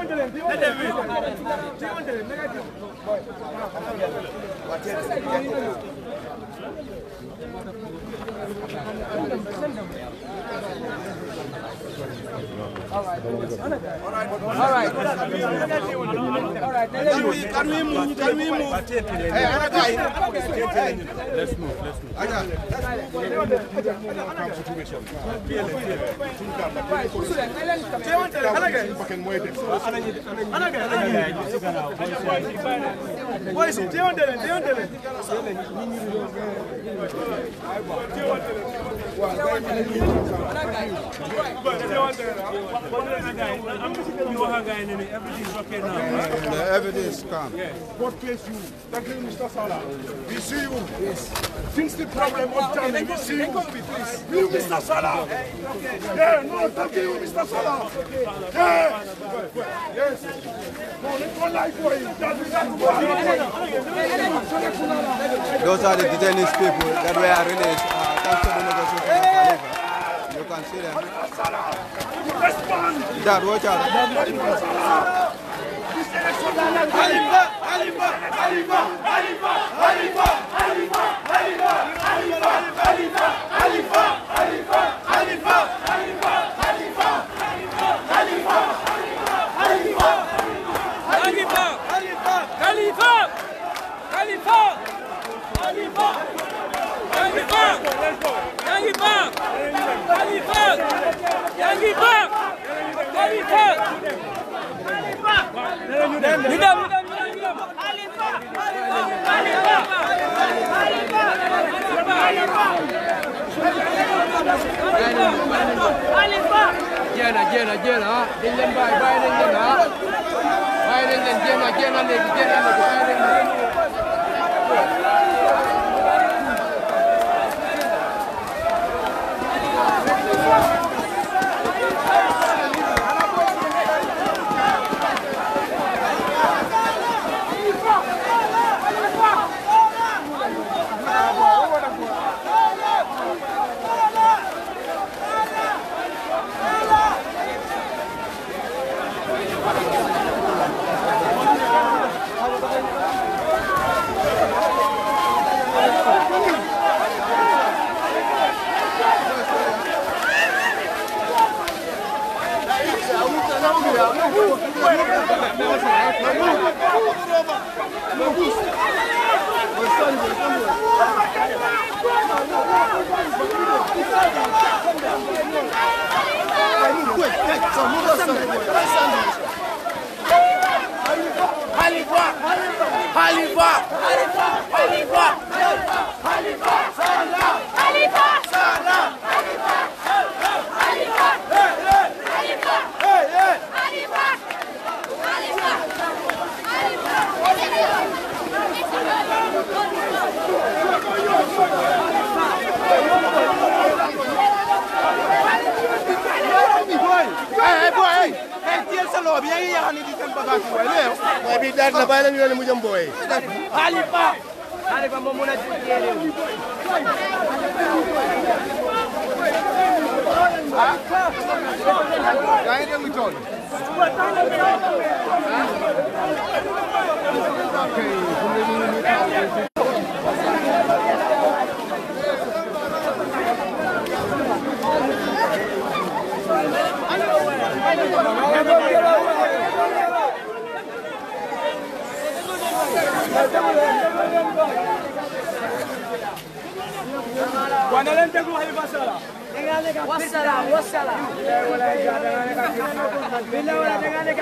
you All right. All right. All right. Can we, can we move? Move? Let's move. Let's move. Aja. Voice, Tiondele, Tiondele. The evidence come. God bless you. Thank you, Mr. Sallah. We see you. Yes. Fix the problem of Johnny. We see you. You, Mr. Sallah. Yeah, no, thank you, Mr. Sallah. Yeah. Yes. No, let's go live for you. Those are the detainees people that were released to the negotiation of. You can see them. Dad, watch out. Trên 拜拜 trên lên vài vai, lên 了 Come on, come on. Bi daal la bàyyi la ñu. وأنا لن تقول هي بسرعة والسلام والسلام بالله ولا دغانك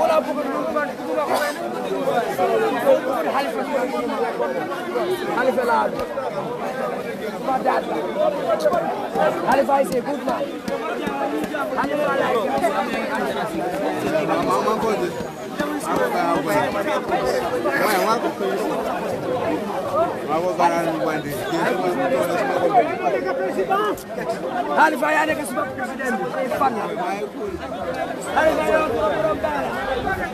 ولا حلف حلف العالم war das. Alle weiß ihr, gut mal. Alle mal Hali vai ana kasuba president fanga Hali vai yo korobara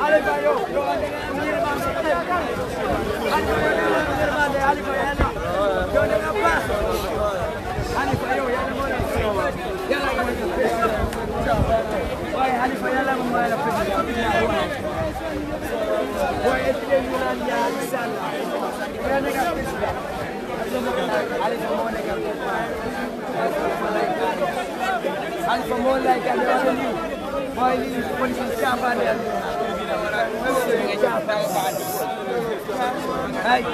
Hali vai yo yo ande ni ba se Hali vai yo korobara Hali vai ana yo ne ba Alfa Mola que me va a venir. Voy a ir con el chapa de Ay,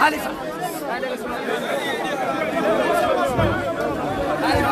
Alisa. Alisa.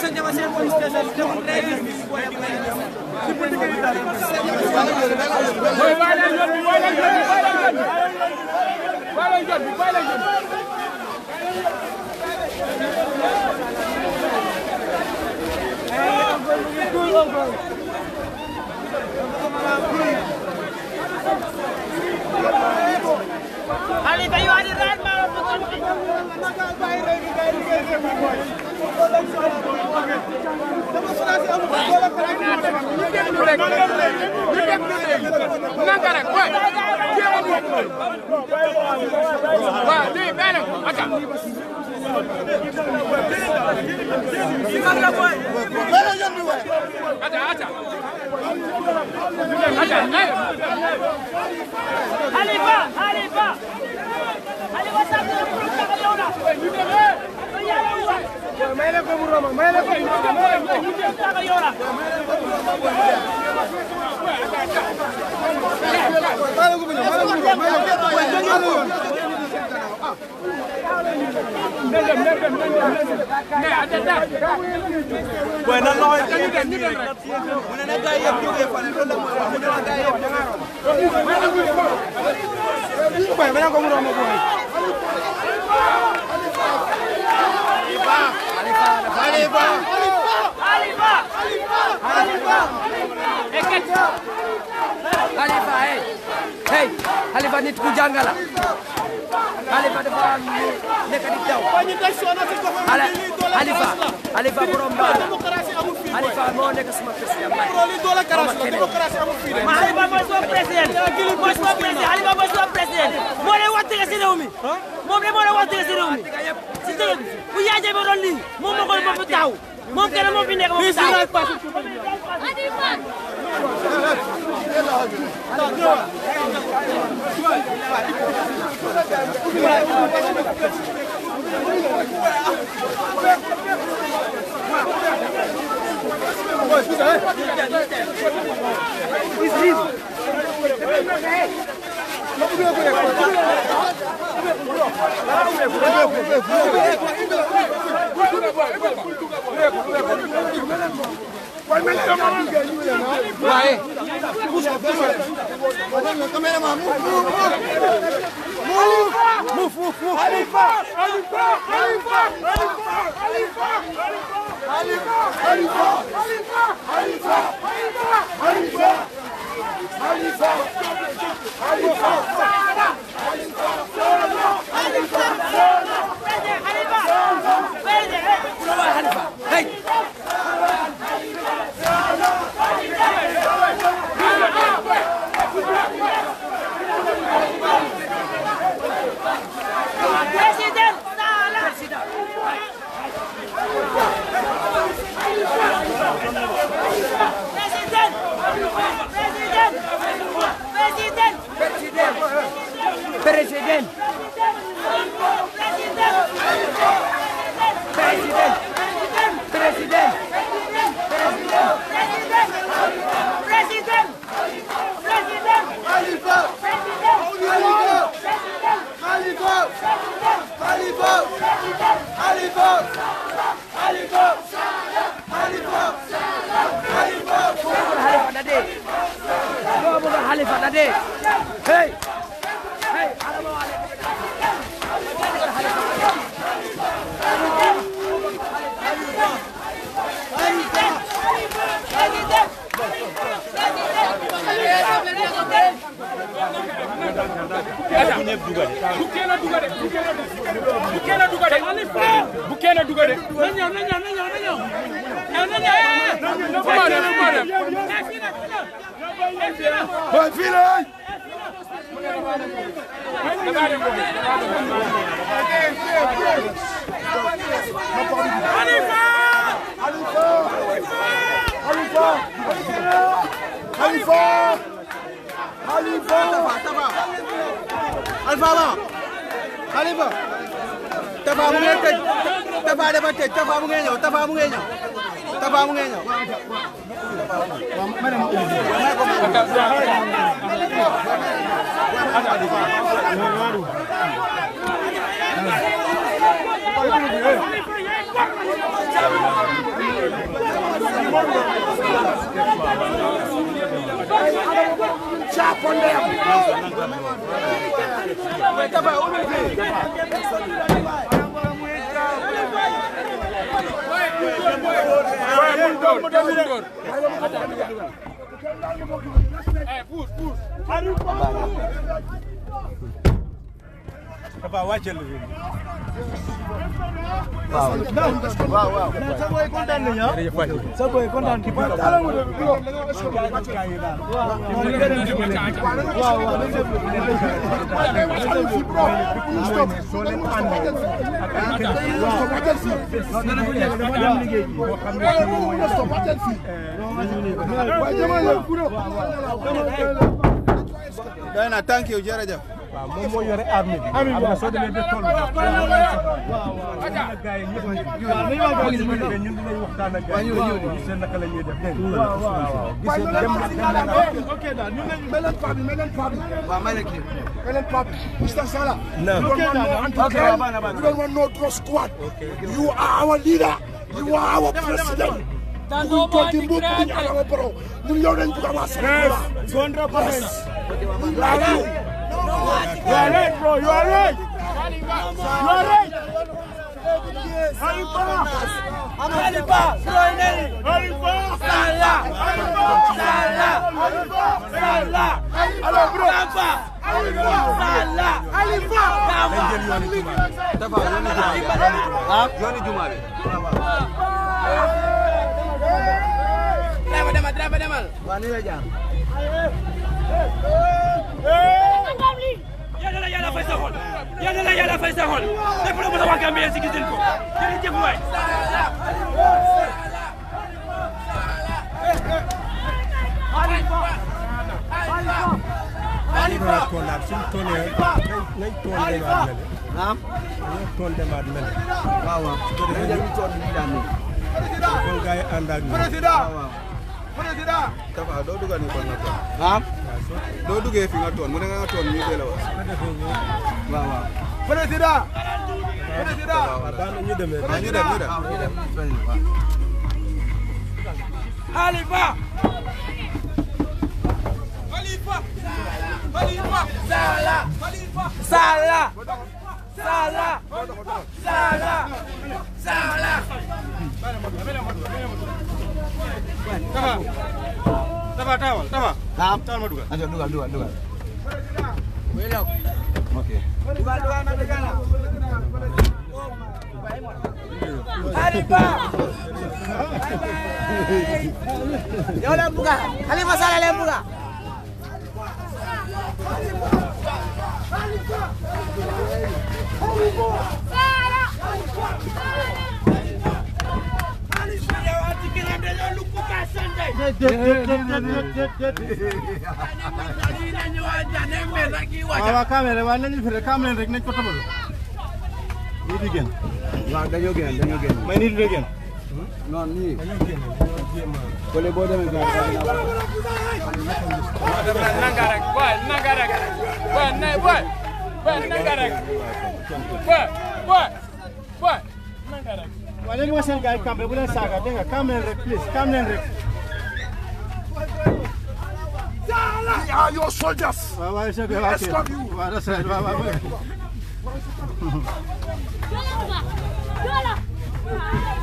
Sen de mesela polis tezahürü, demokrasi, Ali, bayu Ali Rahman. Allez, va, allez, va Bueno, ven a comer una Allez, va. Allez, va. Allez, va. Allez, va Allez, va hey. Hey. Allez, va nit ku jàngal la Allez, va dafa nekk di daw Allez, Allez, Alifarmônica se o presidente. Ali vai mais o presidente. Ali vai mais uma presidente. Mora o atira se não me. Mora mora o atira se me. Se tem, o ia de morali. Mo mo gol mo futau. Mo quero mo vinega mo futau. Isso não passa. Move, move, move. Ali far, ali far, ali far, ali far, ali far. حنيفه Khalifa Tafa mu ngi tëj Tafa dafa tëj Tafa mu ngi ñëw Tafa mu ngi ñëw Tafa mu ngi ñëw capo ndeyam Hey, push, push. dafa wàcceel la fii. waaw waaw waaw. sa booy kontaan nañu ah. sa booy kontaan nañu. waaw waaw. soo leen àndee ak ay kër yi. waaw waaw. doy na thank you jërëjëf. waaw you don't want no drug squad. you are our leader. you are our president. You are right, bro. You are right. You are right. Haripa! Haripa! Groineri! Haripa! Salah! Haripa! Salah! Salah! Halo bro! Kenapa? Haripa! Salah! Haripa! Kenapa? Kenapa? Hah? Yoni Jumari. Kenapa? Kenapa? Kenapa? Wanita jam. Hey! yalla la yalla fay sa xol yalla la yalla fay sa xol lépp lu mën a wax Gambien si gis nañ ko jërëjëf waay dañoo toolaat suñ toolee nañ tool demaat mel naam dañoo tool demaat mel waaw waaw su ko defee ñu tool bi daan kon gars yi ànd ak ñoom waaw waaw président dafa doo dugal ni kon na naam doo duggee fi nga toon mu ne nga nga toon ñu teel a wax waaw waaw président président ñu dem ñu dem ñu dem Halifa Halifa Halifa Sala Sala Sala Sala Sala Sala Oke. Duga, duga Ya udah buka. Kali masalah yang buka. Waaw waaw rek waaye nañu fi rek kaamel rek nañ ko tabal nii di génn waaw dañoo génn dañoo génn may nii di génn non nii bële boo demee gars yi Nanga rek. Boy, nanga rek. Boy, na boy. Boy, nanga rek. Boy, boy. Boy, nanga rek. waaye léegi ma seen gars yi kambe bu leen saaga dégg nga kaam rek please kaam rek they are your soldiers. We escort you. That's right. Dollar. Dollar.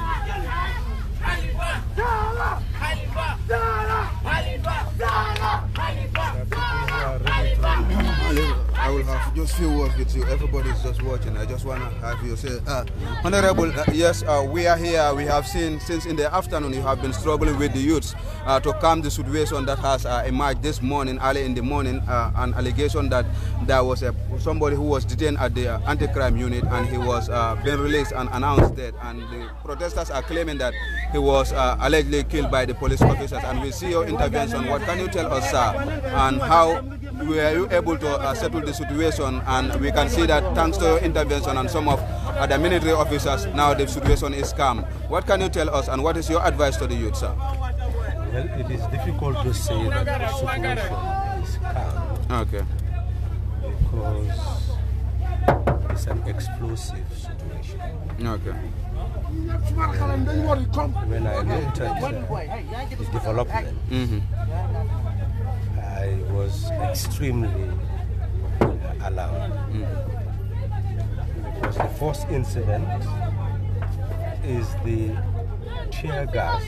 I just few words with you. Everybody's just watching. I just want to have you say, uh, Honorable, uh, yes, uh, we are here. We have seen since in the afternoon you have been struggling with the youths to calm the situation that has emerged this morning, early in the morning, an allegation that there was a, somebody who was detained at the anti-crime unit and he was being released and announced dead. And the protesters are claiming that he was allegedly killed by the police officers. And we see your intervention. What can you tell us, sir, and how were you able to uh, settle the situation? And we can see that thanks to your intervention and some of uh, the military officers, now the situation is calm. What can you tell us, and what is your advice to the youth, sir? Well, it is difficult to say that the situation is calm Okay. because it's an explosive situation. Okay. When I looked at uh, the development, hmm I was extremely alarmed. Because the first incident is the tear gas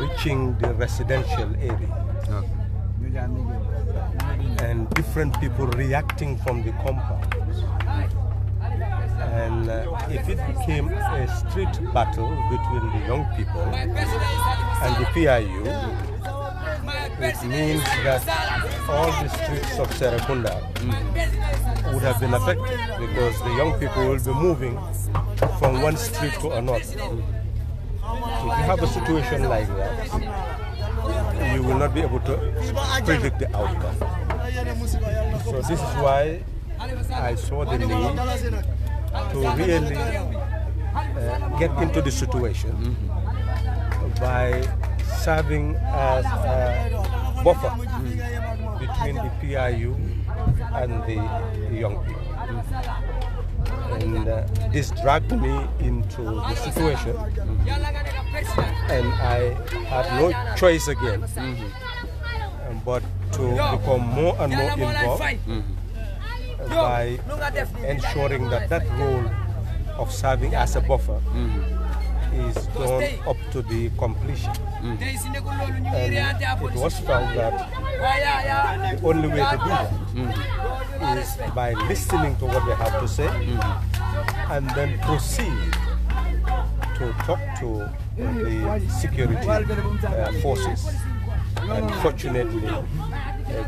reaching the residential area and different people reacting from the compound. And uh, if it became a street battle between the young people and the PIU, it means that all the streets of Serrekunda would have been affected because the young people will be moving from one street to another. If you have a situation like that, you will not be able to predict the outcome. So this is why I saw the need to really uh, get into the situation by serving as a buffer between the PIU and the young people. And uh, this dragged me into the situation, and I had no choice again. Um, but to become more and more involved by ensuring that that. role of serving as a buffer is done up to the completion. And it was felt that the only way to do that is by listening to what they have to say and then proceed to talk to the security uh, forces. And fortunately, uh,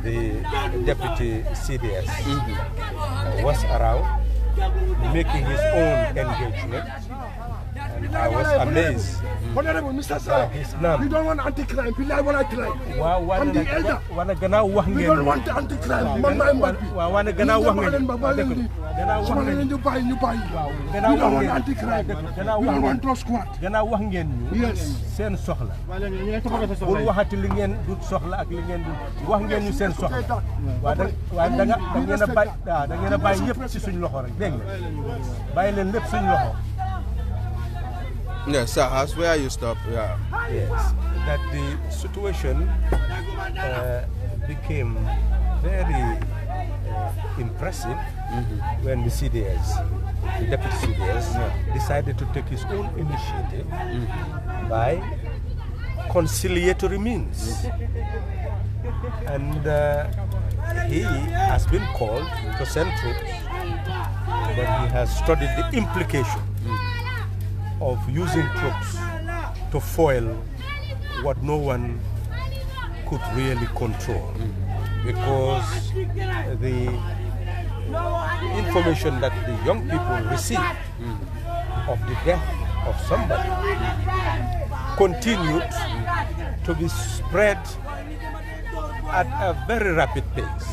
the deputy CDS uh, was around making his own engagement. I was amazed Honorable Mr. Sir, his we don't want anti-crime. We like what I crime. waaw I'm the elder. wax We ngeen don't want anti-crime. Man mbag bi. waaw wane gannaaw wax ngeen Su wax ngeen di bàyyi ñu bàyyi. gannaaw We don't want anti-crime. We don't want ngeen to squat. wax ngeen ñu Yes. seen soxla bul waxati li ngeen du soxla ak li ngeen du wax ngeen ñu seen soxla waaw da waaye da nga da ngeen a bàyyi waaw da ngeen a bàyyi yëpp ci suñ loxo rek dégg nga bàyyi leen lépp suñ loxo Yes, sir. That's where you stop. Yeah. yes that the situation uh, became very uh, impressive when the CDS, the deputy CDS, decided to take his own initiative by conciliatory means. And uh, he has been called to send troops, but he has studied the implication of using troops to foil what no one could really control because the information that the young people received of the death of somebody continued to be spread at a very rapid pace.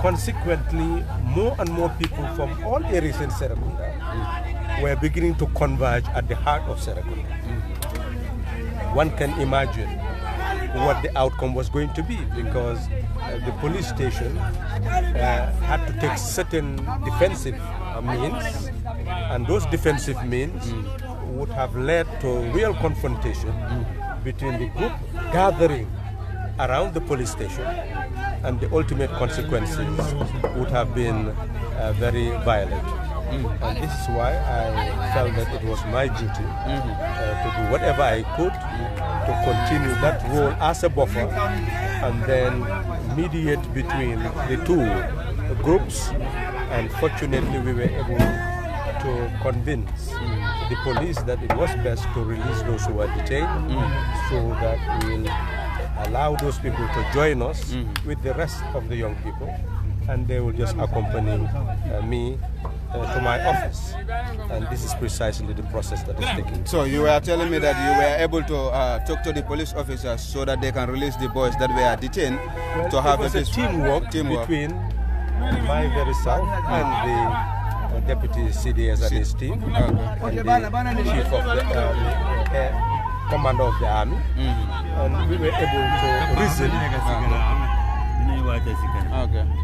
Consequently, more and more people from all areas in Serrekunda were beginning to converge at the heart of Serrekunda. One can imagine what the outcome was going to be because uh, the police station uh, had to take certain defensive means, and those defensive means would have led to real confrontation between the group gathering around the police station, and the ultimate consequences would have been uh, very violent. And this is why I felt that it was my duty uh, to do whatever I could to continue that role as a buffer and then mediate between the two groups. And fortunately, we were able to convince the police that it was best to release those who were detained so that we'll allow those people to join us with the rest of the young people. And they will just accompany uh, me uh, to my office. And this is precisely the process that is taking So you were telling me that you were able to uh, talk to the police officers so that they can release the boys that were detained to have it was a, a teamwork, teamwork. between my very self and the uh, deputy CDS and his team and the chief of the uh, commander of the army. And we were able to reason. Okay.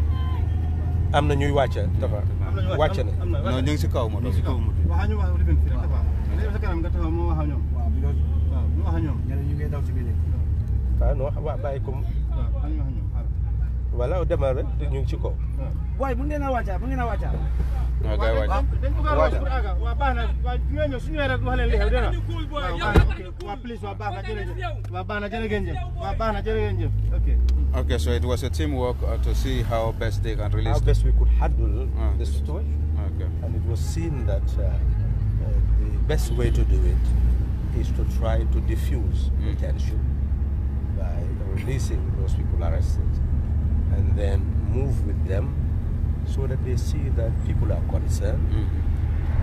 am na ñuy wàcca dafa wàcc na No, ñu ngi si kaw moto bi. waxañu wax li fi dafa léegi sa kanam nga taxaw moo wax ak ñoom waaw ñu wax ak ñoom ñu ngi daw ci biir waaw non waa bàyyi ko waaw ñu wax ak ñoom voilà demal rek ñu ngi ci kaw waaye mun ngeen a wàcca mun ngeen a wàcca No, gars yi wàcc. dañ bëgg a wax pour àgga waa baax na waa ñoo ñëw su rek wax leen li xew dégg nga waaw ok please waa baax na jërëjëf waa baax na jërë ngeen baax na jërë ok. Okay, so it was a teamwork uh, to see how best they can release how the best we could handle Ah, the situation Okay. and it was seen that uh, uh, the best way to do it is to try to diffuse the tension by releasing those people arrested and then move with them so that they see that people are concerned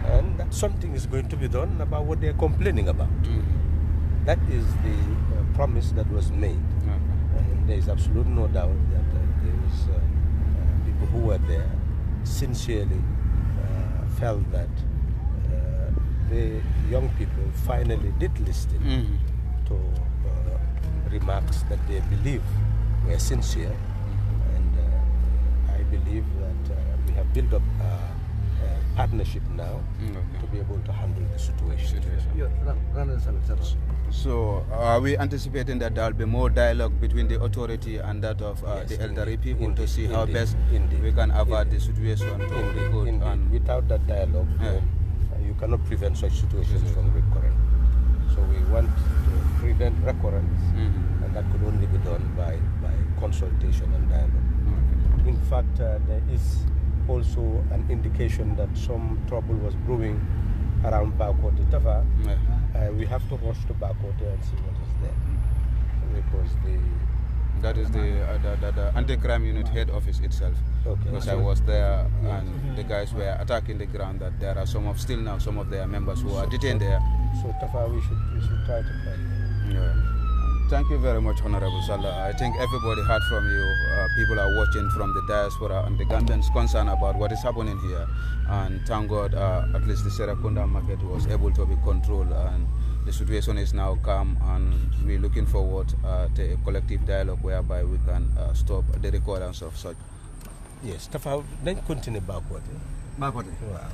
and that something is going to be done about what they're complaining about. That is the uh, promise that was made. And there is absolutely no doubt that uh, there is uh, uh, people who were there sincerely felt that uh, the young people finally did listen Mhm. to uh, remarks that they believe were sincere. And uh, I believe that uh, we have built up a, a partnership now to be able to handle the situation. So are we anticipating that there will be more dialogue between the authority and that of uh, the elderly people to see how best indeed, we can avert the situation Indeed, indeed. and Without that dialogue, Yeah. uh, you cannot prevent such situations from recurring. So we want to prevent recurrence, Mhm. and that could only be done by, by consultation and dialogue. In fact, uh, there is also an indication that some trouble was brewing around Bakoteh Tafa. Yeah. Uh, we have to rush to Bakoteh and see what is there. Because the That is the, uh, the, the, the anti-crime unit head office itself. Okay. Because I was there and the guys were attacking the ground that there are some of, still now, some of their members who are detained there. so Tafa, we should, we should try to find. Yeah. Thank you very much, Honorable Sallah. I think everybody heard from you. Uh, people are watching from the diaspora and the Gambians concerned about what is happening here. And thank God, uh, at least the Serrekunda market was able to be controlled and the situation is now calm and we're looking forward uh, to a collective dialogue whereby we can uh, stop the recurrence of such. Yes, Tafa, then continue Bakoteh. Bakoteh. Wow.